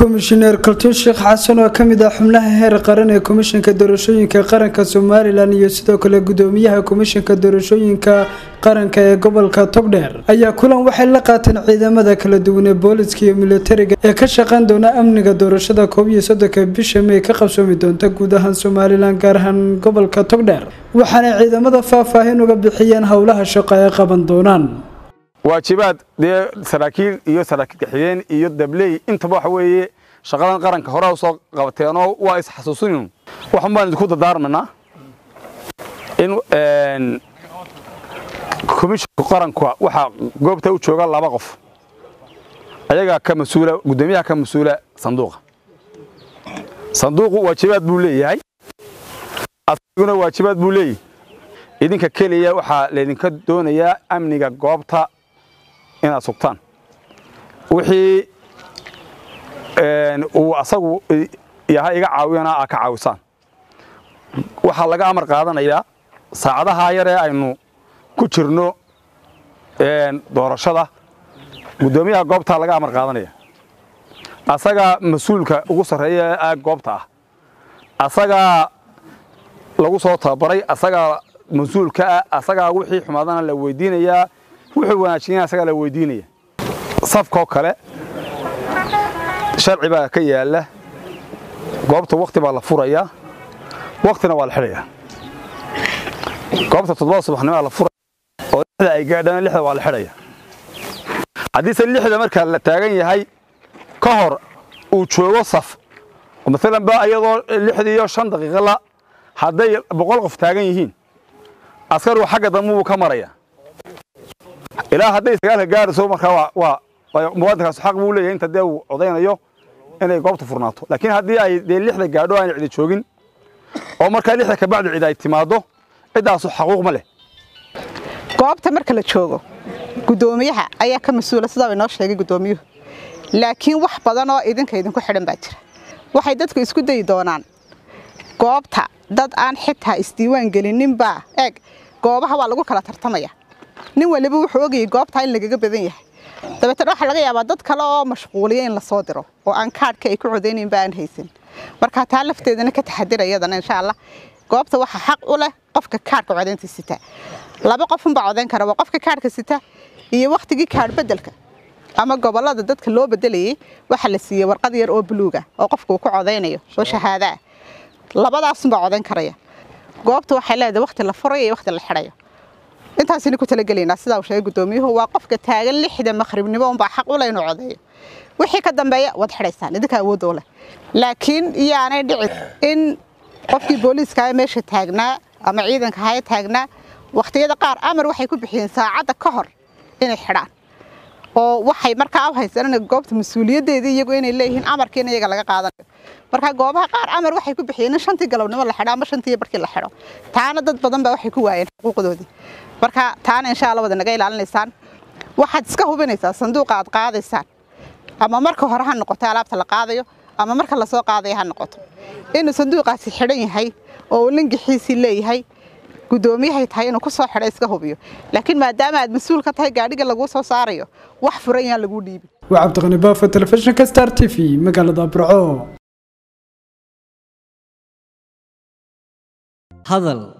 komishineer kaltuun sheekh xasan oo ka mid ah xubnaha heer qaran ee komishanka doorashooyinka qaranka somalilan iyo sidoo kale gudoomiyaha komishanka doorashooyinka qaranka ee gobolka togdheer. Ayaa kulan waxay la qaateen ciidamada kala duwan ee booliska iyo militariga ee ka shaqeyn doona amniga doorashada koob iyo soddonka bisha may ka qabsoomi doonta guud ahaan somalilan gaar ahaan gobolka togdheer. Waxaanay ciidamada faahfaahin uga bixiyeen howlaha shaqo ay qaban doonaan waajibaad dee saraakiil iyo saraakiil kaxigeen iyo dabley intaba waxa weeye shaqadan qaranka hore u soo qabateenoo waa isxasuusinun waxun baan idinku dardaarmanaa in komishanka qaranka waxaa goobta u jooga laba qof ayagaa ka mas'uula guddoomiyaha ka mas'uula sanduuqa. Sanduuqu waajibaad buu leeyahay. Asaguna waajibaad buu leeyahay. Idinka keliya waxaa laydinka doonayaa amniga goobta inaad sugtaan. Wixii uu asagu yahay iga caawiyana aad ka caawisaan. Waxaa laga amar qaadanayaa saacadaha yaree aynu ku jirno doorashada guddoomiyaha goobtaa laga amar qaadanaya. Asagaa mas'uulka ugu sarreeya ee goobta ah. Asagaa lagu soo tababaray asagaa mas'uulka ah asagaa wixii xumaadana la weydiinayaa wuxuu wanaajiyana asagaa la weydiinaya. Safkoo kale sharci baa ka yaalla. Goobta wakhti baa la furayaa. Wakhtina waa la xidhayaa. Goobta toddobada subaxnimaa la furaya oo lixda ay gaadhaan lixda waa la xidhaya haddiise lixda markaa la taagan yahay ka hor uu joogo saf maalan ba iyadoo lixdii iyo shan daqiiqa la hadday boqol qof taagan yihiin askarigu xagga dambe buu ka maraya ilaa hadday sagaalka gaarayso markaa waa muwaadinkaas xaq buu leeyahay inta dee uu codaynayo inay goobta furnaato. Laakiin haddii ay dee lixda gaadho aan cidi joogin oo markaa lixda kabacdi cid ay timaaddo ciddaasu xaquuq ma leh. Goobta marka la joogo guddoomiyaha ayaa ka mas'uula sidaa inoo sheegay guddoomiyuhu laakiin wax badan oo idinka idinku xidhan baa jira. Waxay dadku isku dayi doonaan goobta dad aan xitaa isdiiwaan gelininbaa eeg goobaha waa lagu kala tartamaya nin waliba wuxuu ogayay goobtaa in lagaga badan yahay. Dabeetana waxaa laga yaabaa dad kale oo mashquuliya in la soo diro oo aan kaadhka ay ku codaynaynba aan haysan. Marka taa lafteedana ka taxadira iyadana insha allah goobta waxaa xaq u leh qofka kaadhka codaynta sita. Laba qofunbaa codayn kara waa qofka kaadhka sita iyo wakhtigii kaadh bedelka ama gobollada dadka loo bedelayay waxaa la siiyey warqad yar oo buluuga oo qofka uu ku codaynayo oo shahaadaa labadaasunbaa codayn karaya. Goobta waxay leedahay wakhti la furayo iyo wakhti la xidhayo intaasina ku talagelaynaa sidaa uu sheegay guddoomiyuhu waa qofka taagan lixda maqribnimo unbaa xaq u leh inuu codeeyo. Wixii ka dambeeya waad xidhaysaan idinka awood oo leh. Laakiin iyaanay dhicin in qofkii booliiska meesha taagnaa ama ciidanka haya taagnaa wakhtiyada qaar amar waxay ku bixiyeen saacadda ka hor inay xidhaan oo waxay markaa u haysanaan goobta mas'uuliyaddeedii iyagu inay leeyihiin amarkiina iyaga laga qaadanayo marka goobaha qaar amar waxay ku bixiyeen in shantii galabnimo la xidho ama shantii barkii la xidho. Taana dad badan baa waxay ku waayeen xuquuqdoodii. Marka taana insha allah wada naga ilaalinaysaan. Waxaad iska hubinaysaa sanduuqa aad qaadaysaan. Ama marka hore ha noqoto alaabta la qaadayo ama marka la soo qaadaya ha noqoto. Inuu sanduuqaasi xidhan yahay oo uu lingixiisii leeyahay قدومي هي تحيي نقص صحراء إسكهوبيو لكن ما دام عند مسؤول كتاه قاعد يلا قوس صاريو. وحفرين يلا قوديبي وعبد غنيبا في التلفزيون كستار تي في. مقال ضابرعو هذا